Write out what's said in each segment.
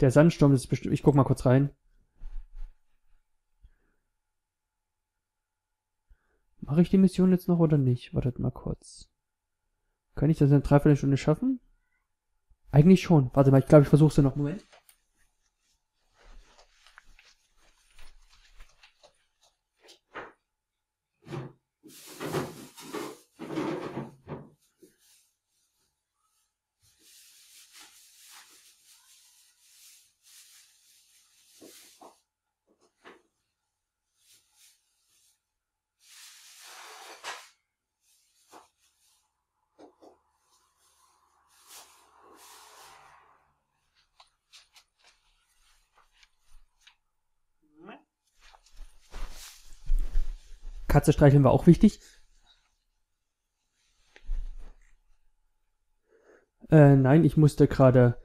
Der Sandsturm ist bestimmt... Ich guck mal kurz rein. Mache ich die Mission jetzt noch oder nicht? Wartet mal kurz. Kann ich das in einer Dreiviertelstunde schaffen? Eigentlich schon. Warte mal, ich glaube, ich versuche es noch. Moment. Katze streicheln war auch wichtig. Äh, nein, ich musste gerade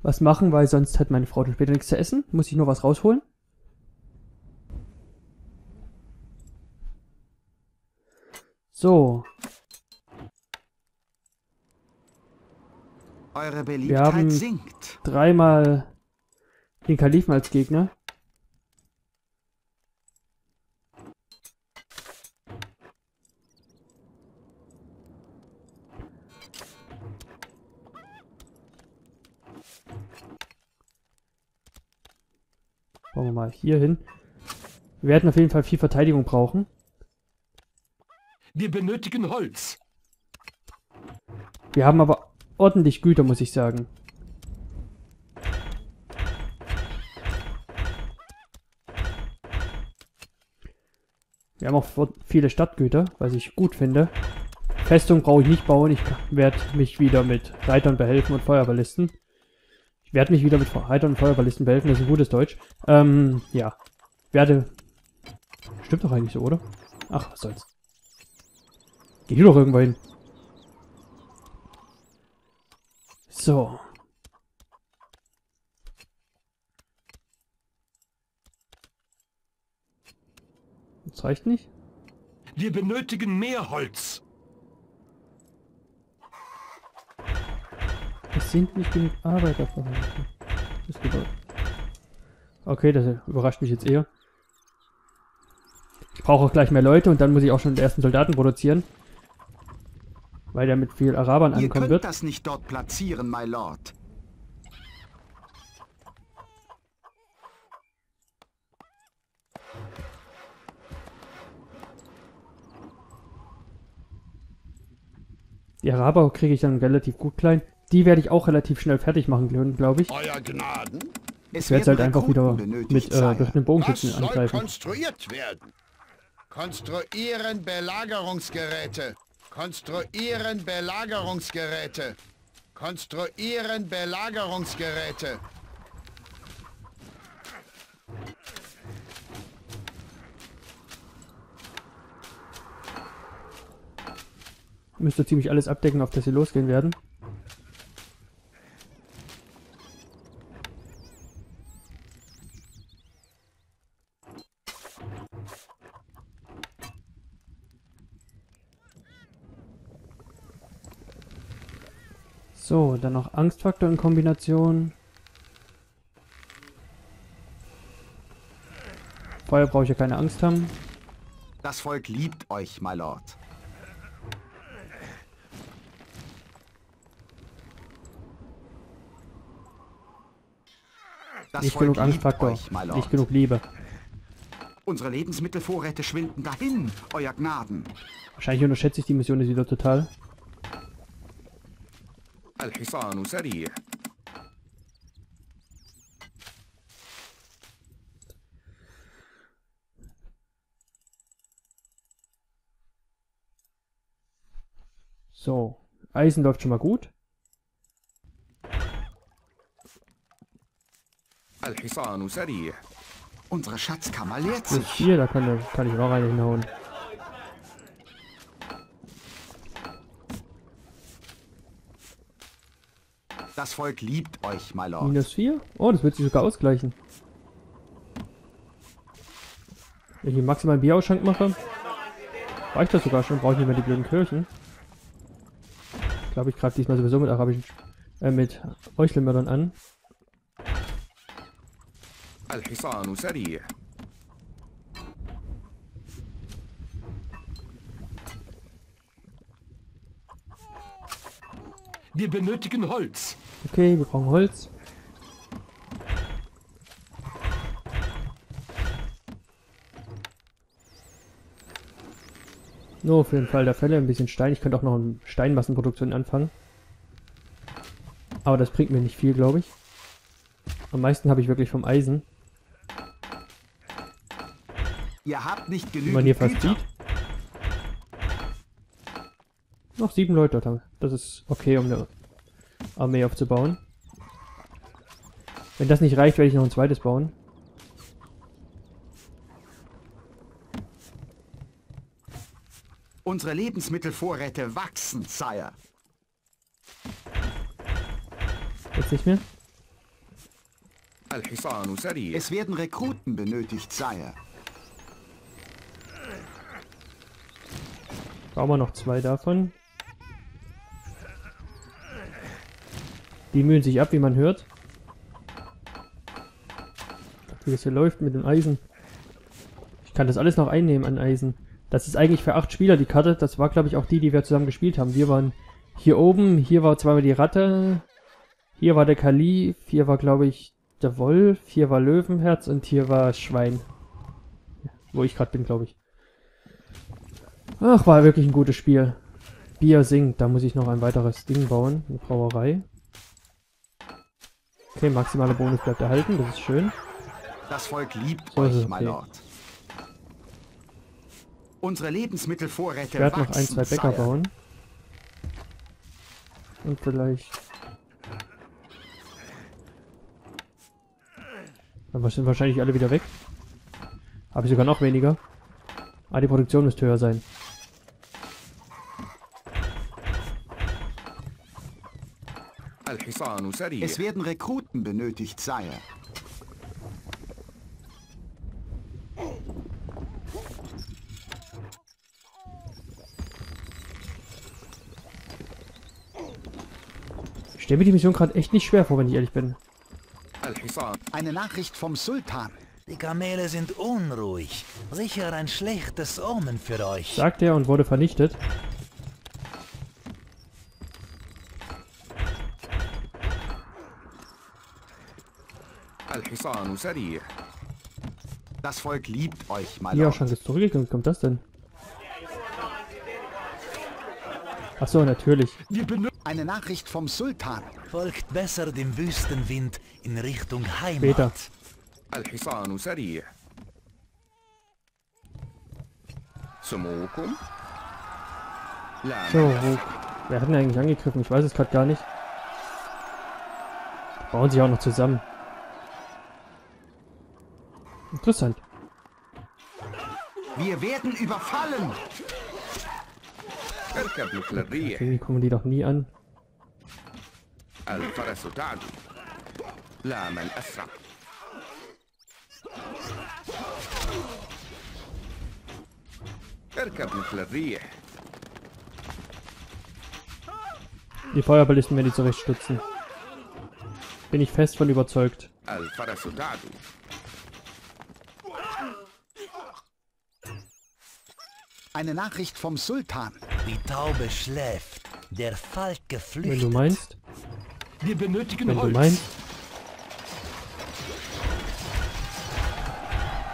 was machen, weil sonst hat meine Frau dann später nichts zu essen. Muss ich nur was rausholen. So. Eure Wir haben Beliebtheit sinkt. dreimal den Kalifen als Gegner. Hier hin. Wir werden auf jeden Fall viel Verteidigung brauchen. Wir benötigen Holz. Wir haben aber ordentlich Güter, muss ich sagen. Wir haben auch viele Stadtgüter, was ich gut finde. Festung brauche ich nicht bauen. Ich werde mich wieder mit Reitern behelfen und Feuerballisten. Ich werde mich wieder mit Reitern und Feuerballisten behelfen. Das ist ein gutes Deutsch. Ähm, ja. Werde... Stimmt doch eigentlich so, oder? Ach, was soll's. Geh hier doch irgendwo hin. So. Das reicht nicht. Wir benötigen mehr Holz. Sind nicht genug Arbeiter vorhanden. Das auch. Okay, das überrascht mich jetzt eher. Ich brauche auch gleich mehr Leute und dann muss ich auch schon den ersten Soldaten produzieren. Weil der mit viel Arabern Ihr ankommen könnt wird. das nicht dort platzieren, my lord. Die Araber kriege ich dann relativ gut klein. Die werde ich auch relativ schnell fertig machen, glaube ich. Euer Gnaden, Es Ich werde halt werden einfach wieder mit äh, durch den Bogenschützen angreifen. konstruiert werden? Konstruieren Belagerungsgeräte. Konstruieren Belagerungsgeräte. Konstruieren Belagerungsgeräte. Müsste ziemlich alles abdecken, auf das sie losgehen werden. So, dann noch Angstfaktor in Kombination. Feuer brauche ich ja keine Angst haben. Das Volk liebt euch, my lord. Das Nicht Volk genug Angstfaktor. euch. Nicht genug Liebe. Unsere Lebensmittelvorräte schwinden dahin, euer Gnaden. Wahrscheinlich unterschätze ich die Mission jetzt wieder total. الحصان سريع So, Eisen läuft schon mal gut. الحصان سريع Unsere Schatzkammer leert Das ist sich. hier, da kann, der- kann ich noch eine hinhauen. Das Volk liebt euch, my lord. Minus 4? Oh, das wird sich sogar ausgleichen. Wenn ich hier maximal einen Bierausschank mache, reicht das sogar schon. Brauche ich nicht mehr die blöden Kirchen. Ich glaube, ich greife diesmal sowieso mit arabischen, äh, mit Heuchelmördern an. الحصان سريع Wir benötigen Holz. Okay, wir brauchen Holz. Nur für den Fall der Fälle ein bisschen Stein. Ich könnte auch noch eine Steinmassenproduktion anfangen. Aber das bringt mir nicht viel, glaube ich. Am meisten habe ich wirklich vom Eisen. Ihr habt nicht Wie man hier genügend fast sieht. Noch sieben Leute. da- Das ist okay, um eine Armee aufzubauen. Wenn das nicht reicht, werde ich noch ein zweites bauen. Unsere Lebensmittelvorräte wachsen, Sire. Jetzt nicht mehr? Es werden Rekruten benötigt, Sire. Bauen wir noch zwei davon. Die mühen sich ab, wie man hört. Wie das hier läuft mit dem Eisen. Ich kann das alles noch einnehmen an Eisen. Das ist eigentlich für acht Spieler die Karte. Das war, glaube ich, auch die, die wir zusammen gespielt haben. Wir waren hier oben. Hier war zweimal die Ratte. Hier war der Kalif. Hier war, glaube ich, der Wolf. Hier war Löwenherz. Und hier war Schwein. Wo ich gerade bin, glaube ich. Ach, war wirklich ein gutes Spiel. Bier singt, da muss ich noch ein weiteres Ding bauen. Eine Brauerei. Okay, maximaler Bonus bleibt erhalten, das ist schön. Das Volk liebt So euch, okay. Lord. Unsere Lebensmittelvorräte Ich werde noch ein, zwei Bäcker bauen. Und vielleicht... Dann sind wahrscheinlich alle wieder weg. Habe ich sogar noch weniger. Ah, die Produktion müsste höher sein. Es werden Rekruten benötigt, Sire. Ich stelle mir die Mission gerade echt nicht schwer vor, wenn ich ehrlich bin. Eine Nachricht vom Sultan. Die Kamele sind unruhig. Sicher ein schlechtes Omen für euch. Sagt er und wurde vernichtet. Das Volk liebt euch, my Ja, Lord. schon ist zurückgekommen. Wie kommt das denn? Ach so, natürlich. Wir benötigen Eine Nachricht vom Sultan. Folgt besser dem Wüstenwind in Richtung Heimat. Später. الحصان سريع سموكم لا So, wo, wer hat denn eigentlich angegriffen? Ich weiß es gerade gar nicht. Die bauen sich auch noch zusammen. Interessant. Wir werden überfallen. اركب مثل الريح Irgendwie kommen die doch nie an. الفرس تعدو لا من أسرع اركب مثل الريح Die Feuerballisten werden die zurechtstutzen. Bin ich fest von überzeugt. الفرس Eine Nachricht vom Sultan. Die Taube schläft. Der Falk Wenn geflüchtet. du meinst. Wir benötigen Wenn du Holz. meinst.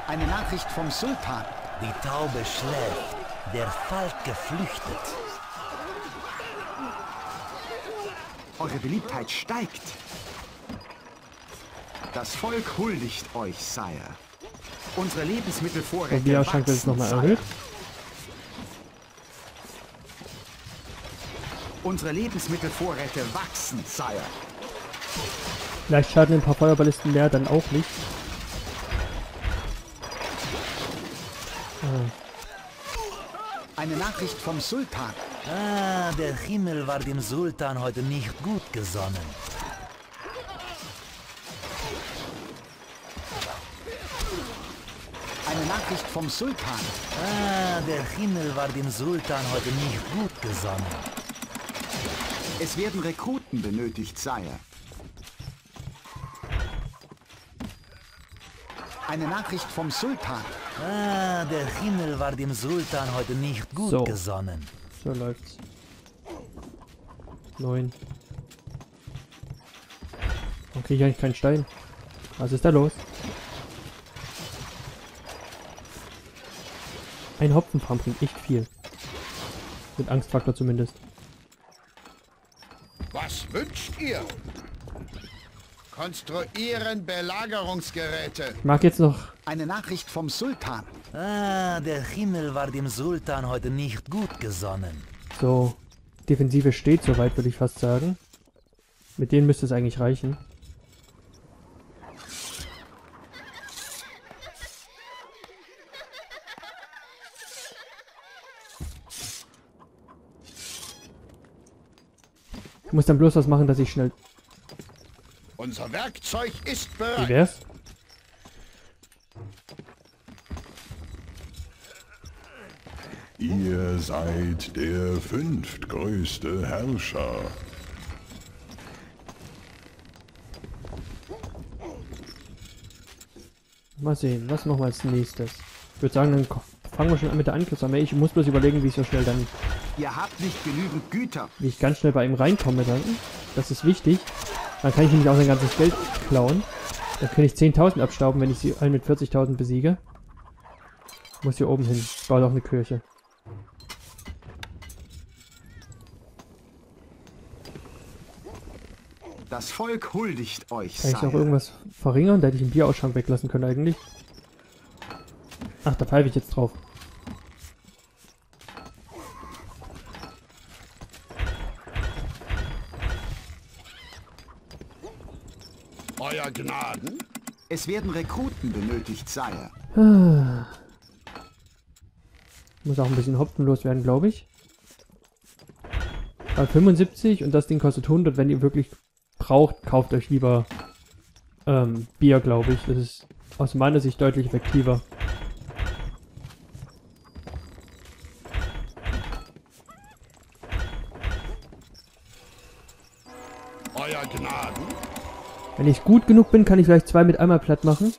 Eine Nachricht vom Sultan. Die Taube schläft. Der Falk geflüchtet. Eure Beliebtheit steigt. Das Volk huldigt euch, Sire. Unsere Lebensmittelvorräte Der Bierschrank wird nochmal Sire. Unsere Lebensmittelvorräte wachsen, Sire. Vielleicht schaden ein paar Feuerballisten mehr, dann auch nicht. Eine Nachricht vom Sultan. Ah, der Himmel war dem Sultan heute nicht gut gesonnen. Eine Nachricht vom Sultan. Ah, der Himmel war dem Sultan heute nicht gut gesonnen. Es werden Rekruten benötigt, Sire. Eine Nachricht vom Sultan. Ah, der Himmel war dem Sultan heute nicht gut So. gesonnen. So läuft's. Neun. Warum kriege ich eigentlich keinen Stein? Was ist da los? Ein Hopfenfarm bringt echt viel. Mit Angstfaktor zumindest. Wünscht ihr? Konstruieren Belagerungsgeräte. Ich mag jetzt noch... Eine Nachricht vom Sultan. Ah, der Himmel war dem Sultan heute nicht gut gesonnen. So, Defensive steht soweit, würde ich fast sagen. Mit denen müsste es eigentlich reichen. Muss dann bloß was machen, dass ich schnell... Unser Werkzeug ist Wie bereit. wär's? Ihr seid der fünftgrößte Herrscher. Mal sehen, was machen wir als nächstes? Ich würde sagen, dann fangen wir schon an mit der Angriffsarmee. Ich muss bloß überlegen, wie ich so schnell dann Ihr habt nicht genügend Güter. wie ich ganz schnell bei ihm reinkomme dann. Das ist wichtig. Dann kann ich nämlich auch sein ganzes Geld klauen. Dann kann ich 10.000 abstauben, wenn ich sie alle mit 40.000 besiege. Muss hier oben hin. Ich baue doch eine Kirche. Das Volk huldigt euch, Kann ich Sire. irgendwas verringern? Da hätte ich den Bierausschank weglassen können eigentlich. Ach, da pfeife ich jetzt drauf. Euer Gnaden. Es werden Rekruten benötigt, Sire. Muss auch ein bisschen Hopfen loswerden, glaube ich. Bei 75 und das Ding kostet 100. Wenn ihr wirklich braucht, kauft euch lieber ähm, Bier, glaube ich. Das ist aus meiner Sicht deutlich effektiver. Euer Gnaden. Wenn ich gut genug bin, kann ich vielleicht zwei mit einmal platt machen.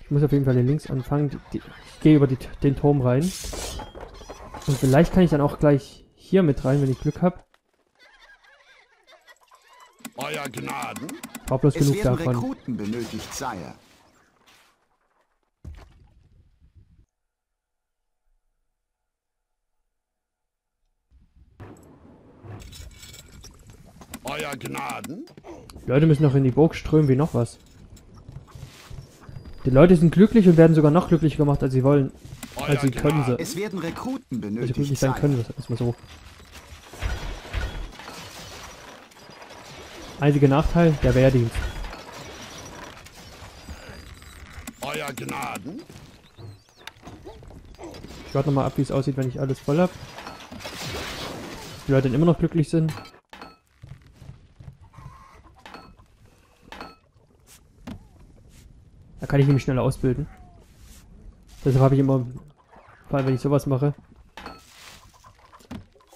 Ich muss auf jeden Fall hier links anfangen. Die, die, ich gehe über die, den Turm rein. Und vielleicht kann ich dann auch gleich hier mit rein, wenn ich Glück habe. Euer Gnaden. Brauch bloß Es genug davon. Rekruten benötigt, Sire. Euer Gnaden. Die Leute müssen noch in die Burg strömen wie noch was. Die Leute sind glücklich und werden sogar noch glücklicher gemacht, als sie wollen. Euer Als sie können sie. Es werden Rekruten Als sie benötigt, glücklich sein können, das ist mal so. Einziger Nachteil, der Wehrdienst. Euer Gnaden. Ich warte nochmal ab, wie es aussieht, wenn ich alles voll hab. Die Leute dann immer noch glücklich sind. Da kann ich nämlich schneller ausbilden. Deshalb habe ich immer, vor allem wenn ich sowas mache,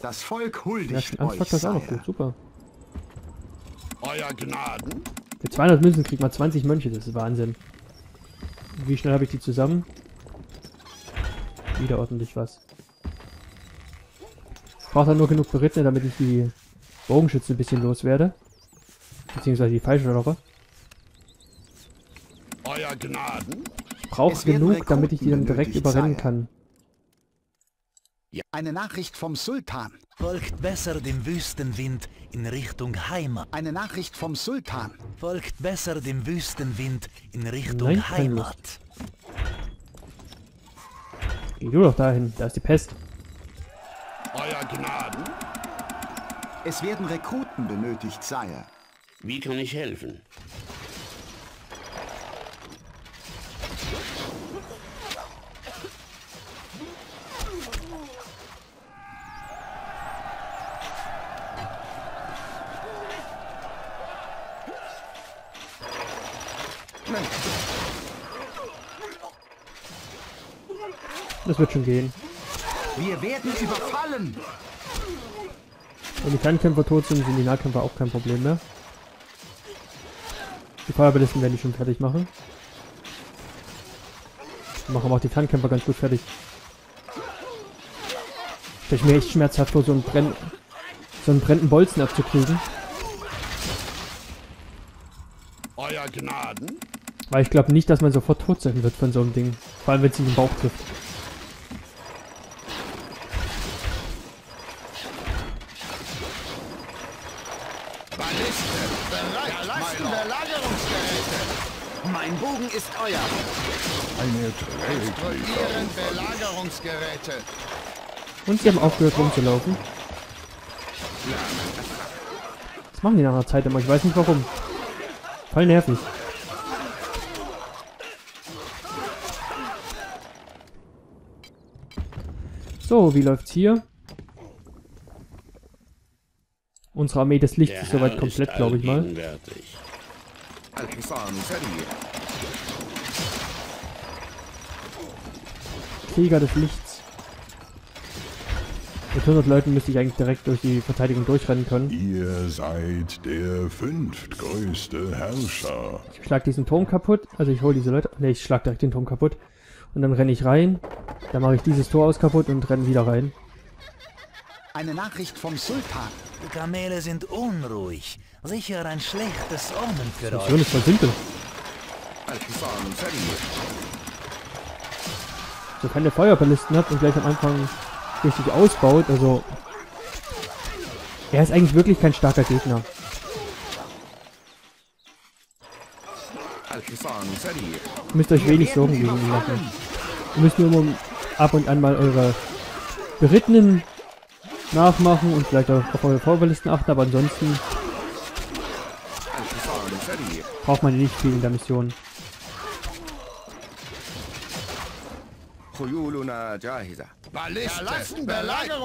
Das Volk ja, huldigt Angstfaktor euch, ist auch noch gut, super. Euer Gnaden. Für 200 Münzen kriegt man 20 Mönche, das ist Wahnsinn. Wie schnell habe ich die zusammen? Wieder ordentlich was. Ich brauche dann nur genug Berittene, damit ich die Bogenschützen ein bisschen loswerde. Beziehungsweise die Fallschirmer. Euer Gnaden. Ich brauche genug, damit ich die dann Rekruten direkt überrennen kann. Eine Nachricht vom Sultan. Folgt besser dem Wüstenwind in Richtung Heimat. Eine Nachricht vom Sultan. Folgt besser dem Wüstenwind in Richtung Nein, Heimat. Geh du doch dahin, da ist die Pest. Euer Gnaden. Es werden Rekruten benötigt, Sire. Wie kann ich helfen? Das wird schon gehen. Wir werden überfallen. Wenn die Fernkämpfer tot sind, sind die Nahkämpfer auch kein Problem mehr. Die Feuerballisten werde ich schon fertig machen. Machen aber auch die Fernkämpfer ganz gut fertig. Stell ich mir echt schmerzhaft vor, so einen, Brenn so einen brennenden Bolzen abzukriegen. Euer Gnaden, Weil ich glaube nicht, dass man sofort tot sein wird von so einem Ding. Vor allem, wenn es sich im Bauch trifft. Balliste, bereit, Verlassen Belagerungsgeräte. Mein Bogen ist euer. Eine Konstruieren Belagerungsgeräte. Und sie haben aufgehört rumzulaufen. Das machen die nach einer Zeit immer. Ich weiß nicht warum. Voll nervig. So, wie läuft's hier? Unsere Armee des Lichts ist soweit komplett, glaube ich mal. Krieger des Lichts. Mit 100 Leuten müsste ich eigentlich direkt durch die Verteidigung durchrennen können. Ihr seid der fünftgrößte Herrscher. Ich schlag diesen Turm kaputt. Also ich hole diese Leute. Ne, ich schlag direkt den Turm kaputt. Und dann renne ich rein. Dann mache ich dieses Tor aus kaputt und renne wieder rein. Eine Nachricht vom Sultan. Die Kamele sind unruhig. Sicher ein schlechtes Omen für Die euch. Mission ist voll simpel so keine Feuerballisten hat und gleich am Anfang richtig ausbaut. Also er ist eigentlich wirklich kein starker Gegner. Ihr müsst euch wenig Sorgen gegen ihn machen. Ihr müsst nur ab und an mal eure berittenen nachmachen und vielleicht auch auf eure Vorbelisten achten, aber ansonsten braucht man nicht viel in der Mission. خيولنا جاهزة. Balliste, Verlassen Belagerung.